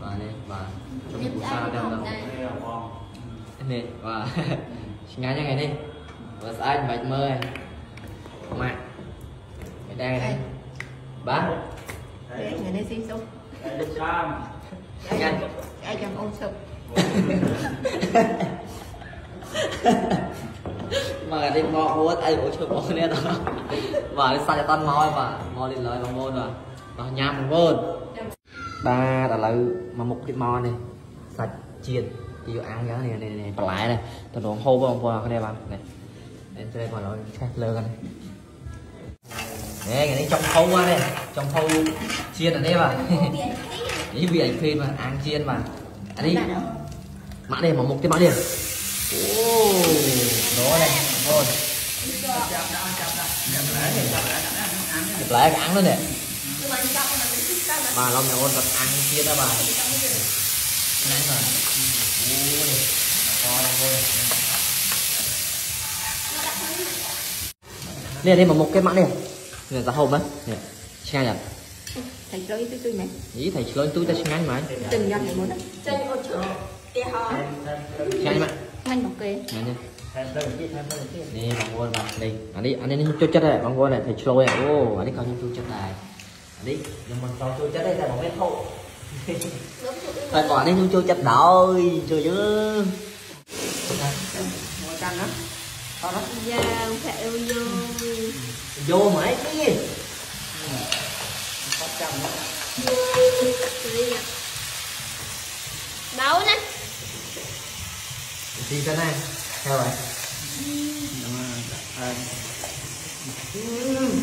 và đây và trong ăn sa đem này. này. và ngay như ngày đi và anh bạch mơ mà cái đang này. Bá Để người đây xin xuống nhanh. Ai chẳng ôn sụp mà đi mò mua ai cũng chưa mò nè đó và đi sai cho tan mò và mò đi lời bằng môn rồi. Và nhám bằng môn ba đã lấy mà một cái mò này. Sạch chiên thì ăn cái này này này lại này. Tôi đồn hô vào vào cái này bạn này. Em sẽ còn nói khác lơ này. Nè cái này trong khâu qua đây. Trong khâu chiên ở đây mà. Những vị ảnh phim mà ăn chiên mà. Ăn đi mã đây mà một cái mã ô đó đây ngon Chụp lại cái ăn nữa nè bà lòng nhà ôn vật ăn chiên đó bà. Rồi ui vô đây nè đây mà một cái mã này. Nè giá hộp á. Nè xem nhỉ Thầy chơi tôi tôi này ý thầy chơi tôi ta xem mà. Từng dòng này muốn Chân một chỗ. Tè hò. xem mà. Anh bảo kê nè nè. Cucut deh, nanti yang mau kau cucut deh, saya mau main thâu, thầy còn ane yang cucut đôi, trời chứ, Ngồi căng á Có đó Dạ, phải vô. vô mãi cái, Có chồng đó Đi. Đâu nè. gì cái này, theo vậy,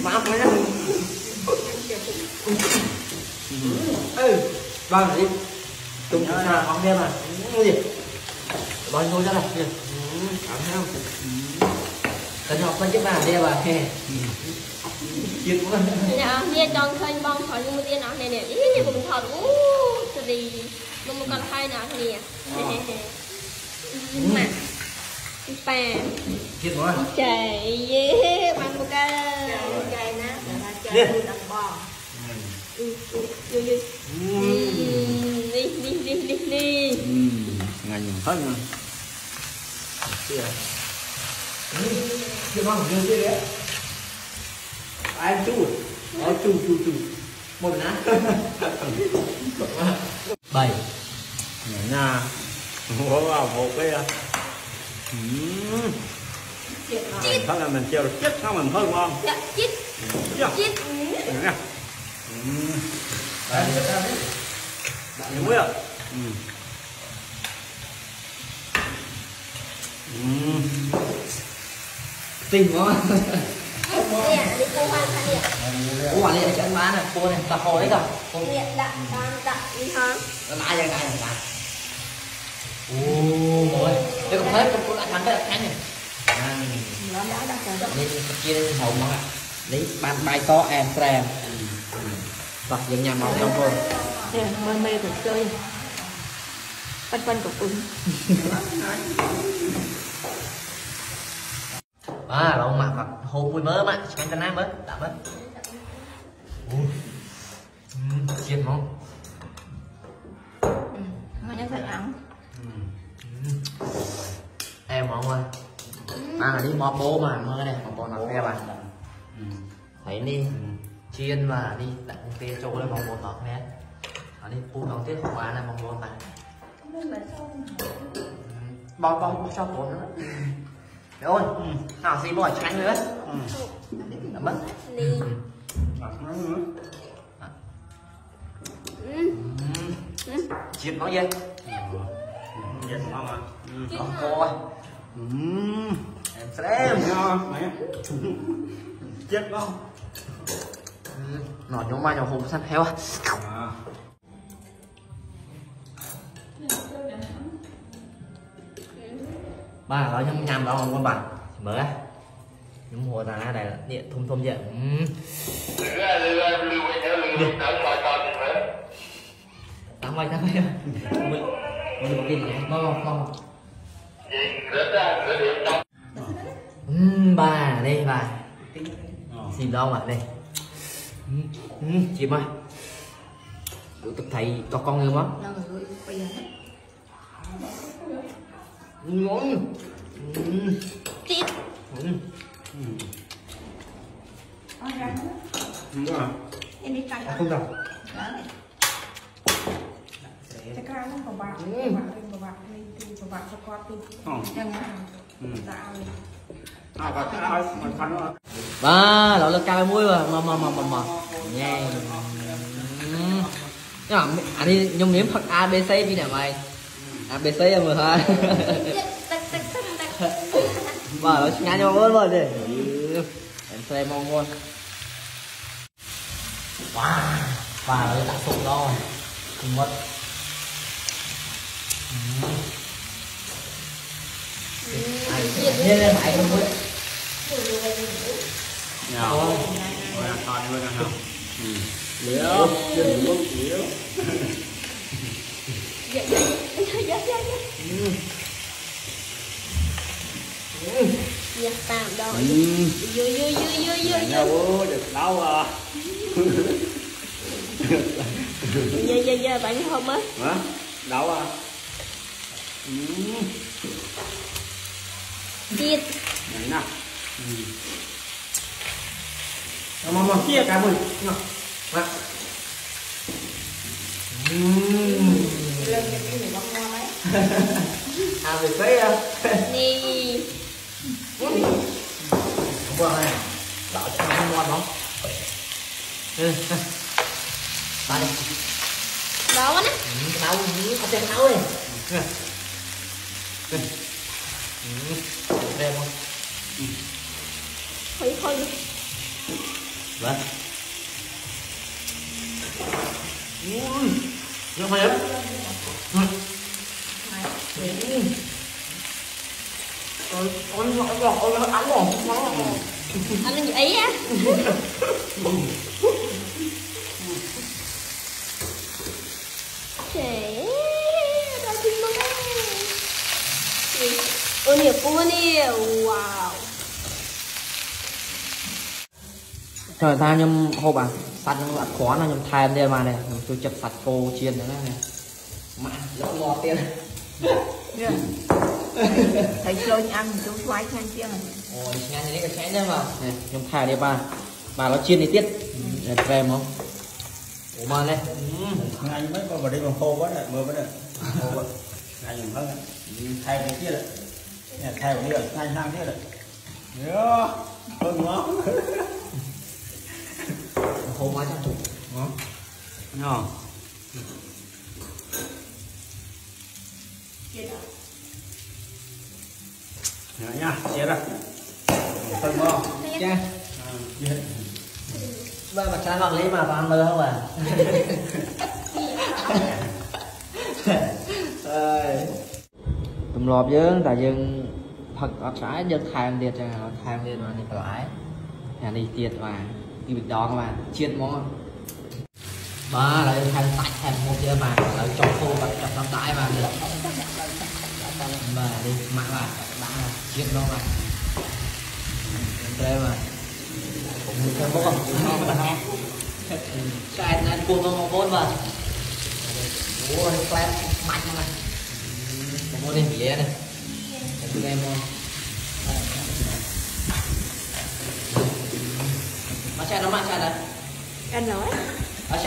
Mà phải đó ừ, vâng đi, tung chúng ta bóng đêm à, cái gì, bóng thôi ra này, kìa, cảm thấy không, tận học phân chức nào đi bà, chuyện của mình. Dạ, dia chọn khơi bong khỏi nhưng mà dia nói này nè. Ý, của mình thật. Ú, sao đi. Mà một con hai nào thế nè. Mà. Mình. Chạy một cái. Chơi ná Là ta chơi Đi. Ừ, ừ. Ừ, Đi, đi, đi, đi, nhìn hết nha Chưa ngon như thế đấy. Ai chú? Ờ chú chú chú. Một ná. Bảy. Nha Ủa vào một cái à. Mình thấy là mình treo chết sao mình hơi ngon Dạ, chít, Dạ. chít. Nhảy nha Ừm. Bảy. Đúng không? Ừm. Ừm. Tình quá. Đi. Ủa này cho anh bán này, cô này, tập hồ đấy cả. Cô Nè, đặt, đặt, đặt đi hả? nó lại ra cái này. Ồ, rồi. Đây cũng thấy cũng lại thắng cái thắng này. Đây chia hậu mà. Đấy, ban bài to em trem. Và dừng nhà màu trong thôi. Nè, mê của chơi Quanh quanh của cưng À, lòng mà mặt hôn mùi mơ mà, xem cái nam mới, đã mới. Chiên ngon. Nó nhớ phải ăn Em ngon quá. À, mò bố mà, mơ này, mò bố nào nghe bạn. Thấy đi, chiên và đi đặt tiền chỗ đây mong muốn đó nè. Ở đi phụ đầu tiên của bạn là mong muốn mà. Bao bao cho bố nữa. Để ơi, nào xin bò tránh nữa. Đã mất. Đi. Ừ. Chiên nó gì? Vậy ngon à Không coi. Ừm. Em xem. Ngon mẹ Chết không? Nó nhóm ba nhỏ hùng săn heo à. Ba ở trong nhằm đó con bạn. Mở á. Nhóm hồ ra đây là điện thum thum vậy. Ừ. Tao mày tao mày. Mình mình tìm nhảy ngon ngon. Ừm, bà đây bà xìm đâu mà đây Ừm, ừm, chìm ơi tụi tập thầy có con bây giờ ngon Ừ. Chít. Ừ. Em đi cạnh không đâu Cái cái nó còn bạc, Ừ. bạc lên, bạc lên, bạc cho qua từ Ờ. Ngồi Ừ. Dạo mà ba đó là cao muối mà mà mà mà mà mà nha nhưng mà anh đi nhung nhiễm thật abc đi nè mày abc là mười hai ba tắc tắc nhau luôn rồi đi em xem mong luôn wow và nó đã sụp rồi không mất Nên là phải không mất Nhà. Rồi, ăn con luôn nào. Ừ. Liễu, đừng muốn liễu. Dạ dạ dạ dạ dạ. Tạm đó. Ừ. Dư dư dư dư Nhà được đau à. Dạ dạ dạ bạn không á. Hả? Đau à. Ừ. Này nè mà mà kia cả mình mà Lên cái này bóng ngon đấy à về à Nè. không qua này đảo cho nó ngon không ừ. Ba đi Đó nè. Ừ, cái nấu ừ, có thêm nấu đi. Ừ. Ừ. Ừ. Đem Thôi thôi. Vâng. Ui, nó phải lắm. Ừ. Ôi, ôi, ôi, ôi, ôi, nó ấm rồi. Anh như ấy á. Trẻ. Tin luôn á. Ôi nhiều cua nè. Wow. Trời ta nhầm hộp à, sạch nhầm lại khó là nhầm thèm đi mà này, nhầm tôi chập sạch cô chiên nữa này. Mà, rất ngọt tiền. Chưa Thầy chơi ăn thì tôi xoay nhanh chưa Ôi, nghe thấy cái chén đấy mà. Này, nhầm thèm đi ba. Bà nó chiên đi tiết. Để kèm không? Ủa mà này. Anh mới có vào đây còn khô quá đấy, mưa quá đấy. Khô quá. Anh hơn. Thay cái kia. Nè, thay cái kia, thay sang kia. Nhớ. Hơn ngon. Hộp má trong tủ. Ngon. Ngon. Nhớ nha, chia ra. Phân ngon. Cha. Ba mà cha bằng lấy mà toàn mơ không à? Ơi. Tụm lọp dương tại dương thật ở trái dương thèm điệt chẳng hạn thèm điệt mà này phải nhà đi tiệt mà đi bị đo các bạn chiết món ba lại thêm tạch thêm một kia mà lại cho khô và chọc nó tải mà được mà đi mạng mà đã là chiết nó mà. Đây mà. Cũng thêm bố không ngon mà ngon sai nên cuồng ngon bốn mà ôi clap, mạnh mà. Một môn đi bị này tụi em không mà sao nó mà sao đấy Anh nói.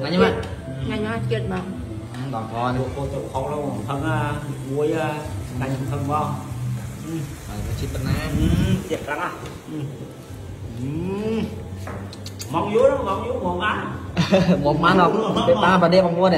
ngày mà ngày Ngay nó chết bằng đòn con. Cô cô chụp khâu đâu, thân muối đánh thân nó chip tân Ừ, thiệt lắm à. Ừ. Ừ. Mong vú đó, mong vú một má. một má nào ba và đêm bằng mua để